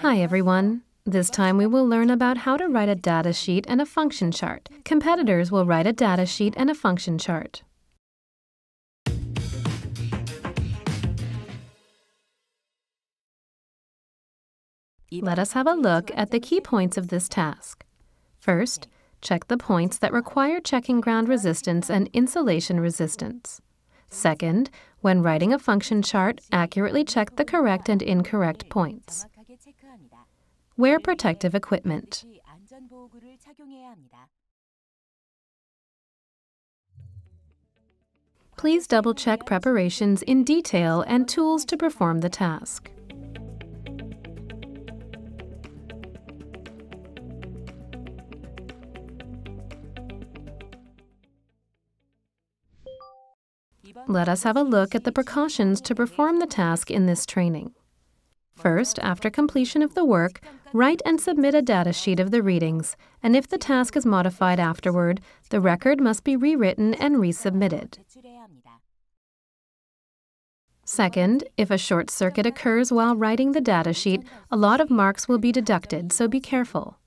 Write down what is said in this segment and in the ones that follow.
Hi everyone. This time we will learn about how to write a data sheet and a function chart. Competitors will write a data sheet and a function chart. Let us have a look at the key points of this task. First, check the points that require checking ground resistance and insulation resistance. Second, when writing a function chart, accurately check the correct and incorrect points. Wear protective equipment. Please double-check preparations in detail and tools to perform the task. Let us have a look at the precautions to perform the task in this training. First, after completion of the work, write and submit a data sheet of the readings, and if the task is modified afterward, the record must be rewritten and resubmitted. Second, if a short circuit occurs while writing the data sheet, a lot of marks will be deducted, so be careful.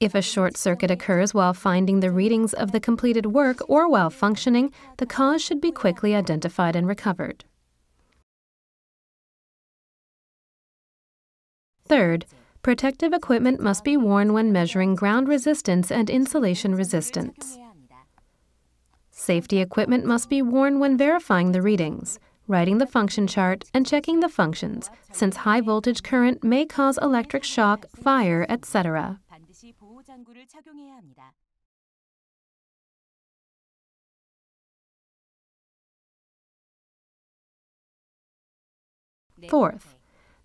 If a short circuit occurs while finding the readings of the completed work or while functioning, the cause should be quickly identified and recovered. Third, protective equipment must be worn when measuring ground resistance and insulation resistance. Safety equipment must be worn when verifying the readings, writing the function chart, and checking the functions, since high voltage current may cause electric shock, fire, etc. Fourth,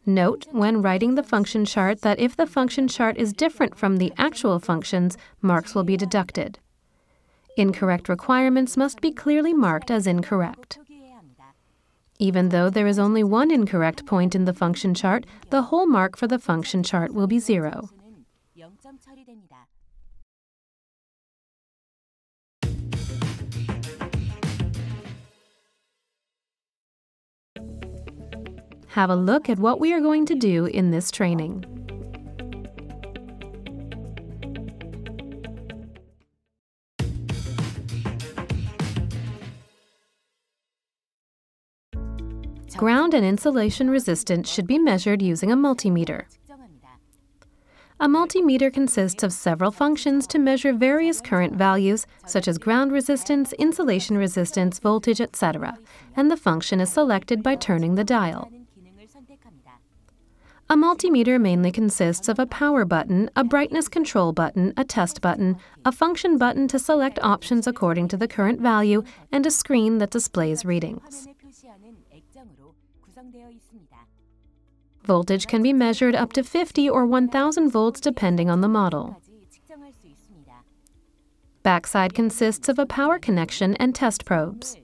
note when writing the function chart that if the function chart is different from the actual functions, marks will be deducted. Incorrect requirements must be clearly marked as incorrect. Even though there is only one incorrect point in the function chart, the whole mark for the function chart will be zero. Have a look at what we are going to do in this training. Ground and insulation resistance should be measured using a multimeter. A multimeter consists of several functions to measure various current values, such as ground resistance, insulation resistance, voltage, etc., and the function is selected by turning the dial. A multimeter mainly consists of a power button, a brightness control button, a test button, a function button to select options according to the current value, and a screen that displays readings. Voltage can be measured up to 50 or 1000 volts depending on the model. Backside consists of a power connection and test probes.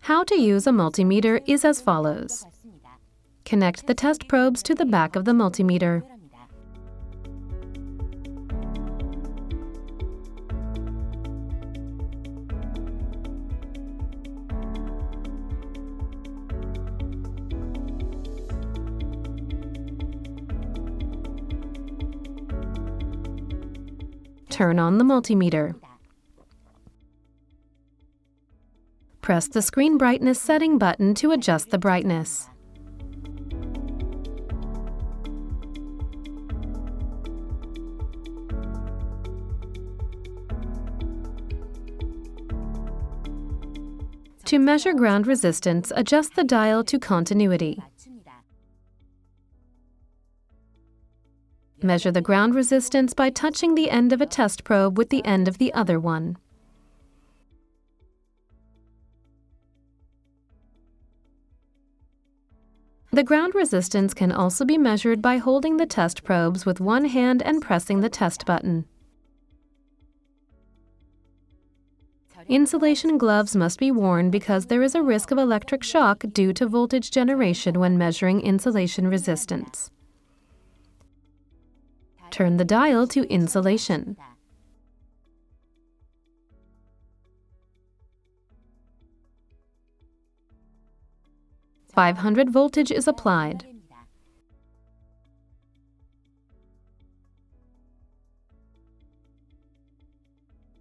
How to use a multimeter is as follows. Connect the test probes to the back of the multimeter. Turn on the multimeter. Press the screen brightness setting button to adjust the brightness. To measure ground resistance, adjust the dial to continuity. Measure the ground resistance by touching the end of a test probe with the end of the other one. The ground resistance can also be measured by holding the test probes with one hand and pressing the test button. Insulation gloves must be worn because there is a risk of electric shock due to voltage generation when measuring insulation resistance. Turn the dial to insulation. 500 voltage is applied.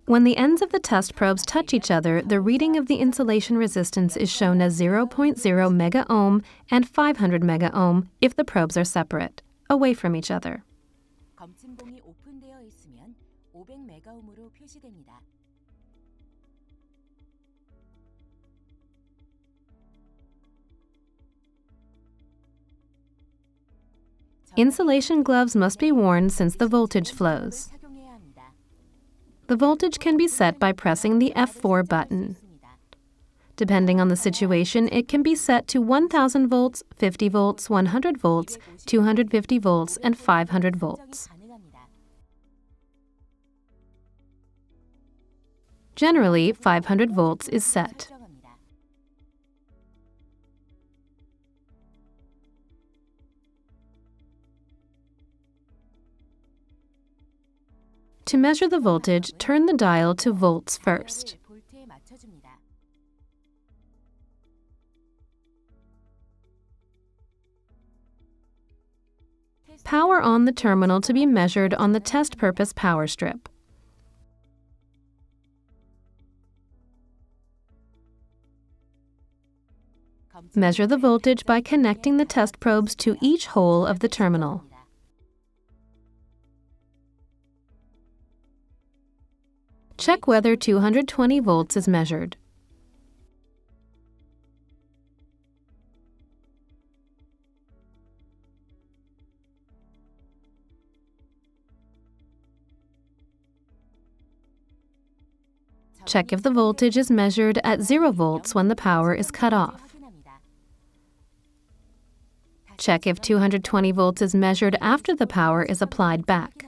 When the ends of the test probes touch each other, the reading of the insulation resistance is shown as 0.0 megaohm and 500 megaohm if the probes are separate, away from each other. Insulation gloves must be worn since the voltage flows. The voltage can be set by pressing the F4 button. Depending on the situation, it can be set to 1000 volts, 50 volts, 100 volts, 250 volts, and 500 volts. Generally, 500 volts is set. To measure the voltage, turn the dial to volts first. Power on the terminal to be measured on the test purpose power strip. Measure the voltage by connecting the test probes to each hole of the terminal. Check whether 220 volts is measured. Check if the voltage is measured at 0 volts when the power is cut off. Check if 220 volts is measured after the power is applied back.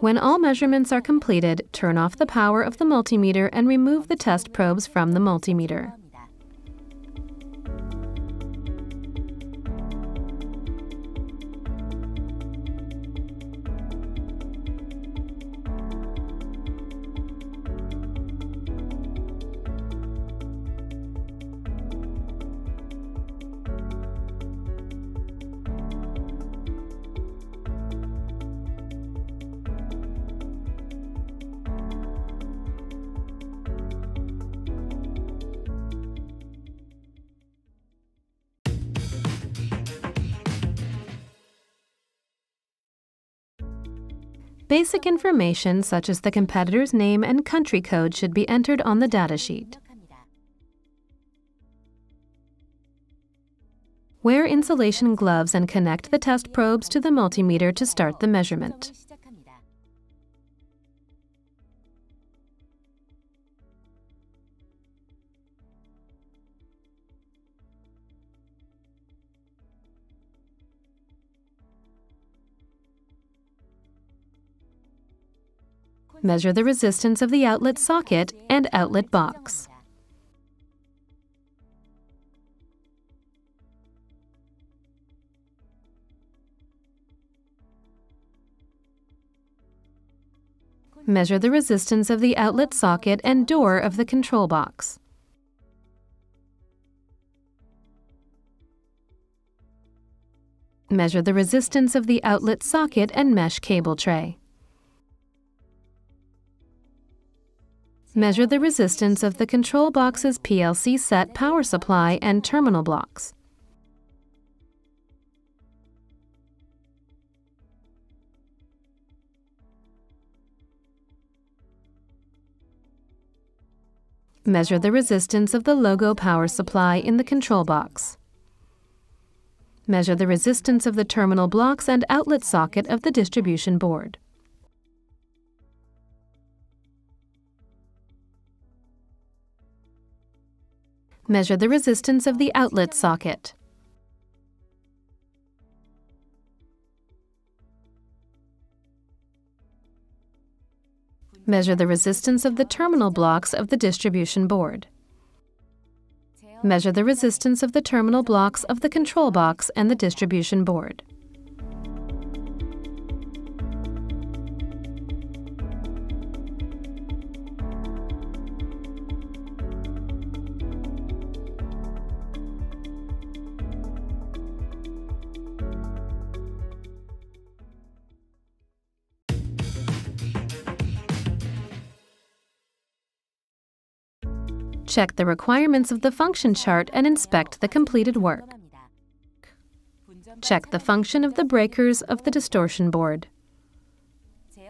When all measurements are completed, turn off the power of the multimeter and remove the test probes from the multimeter. Basic information such as the competitor's name and country code should be entered on the datasheet. Wear insulation gloves and connect the test probes to the multimeter to start the measurement. Measure the resistance of the outlet socket and outlet box. Measure the resistance of the outlet socket and door of the control box. Measure the resistance of the outlet socket and mesh cable tray. Measure the resistance of the control box's PLC set power supply and terminal blocks. Measure the resistance of the logo power supply in the control box. Measure the resistance of the terminal blocks and outlet socket of the distribution board. Measure the resistance of the outlet socket. Measure the resistance of the terminal blocks of the distribution board. Measure the resistance of the terminal blocks of the control box and the distribution board. Check the requirements of the function chart and inspect the completed work. Check the function of the breakers of the distribution board.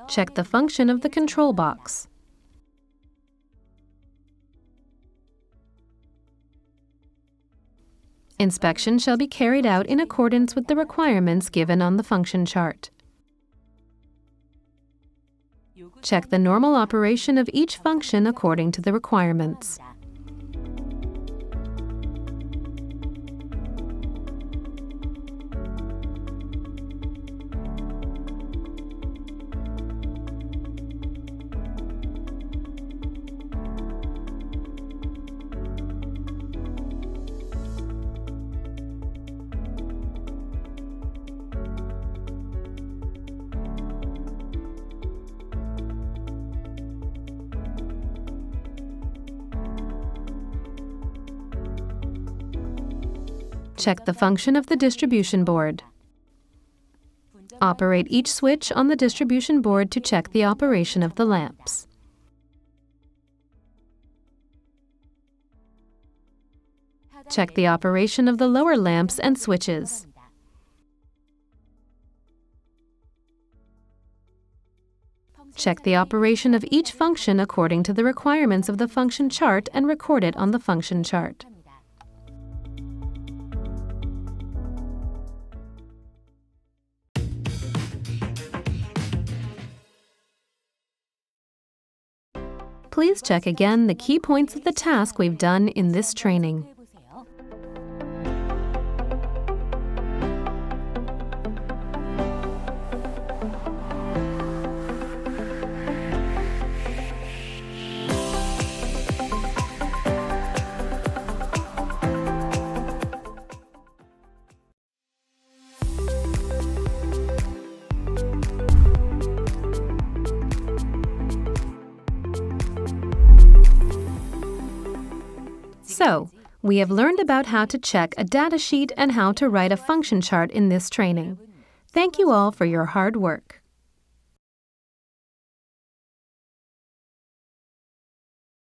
Check the function of the control box. Inspection shall be carried out in accordance with the requirements given on the function chart. Check the normal operation of each function according to the requirements. Check the function of the distribution board. Operate each switch on the distribution board to check the operation of the lamps. Check the operation of the lower lamps and switches. Check the operation of each function according to the requirements of the function chart and record it on the function chart. Please check again the key points of the task we've done in this training. So, we have learned about how to check a datasheet and how to write a function chart in this training. Thank you all for your hard work.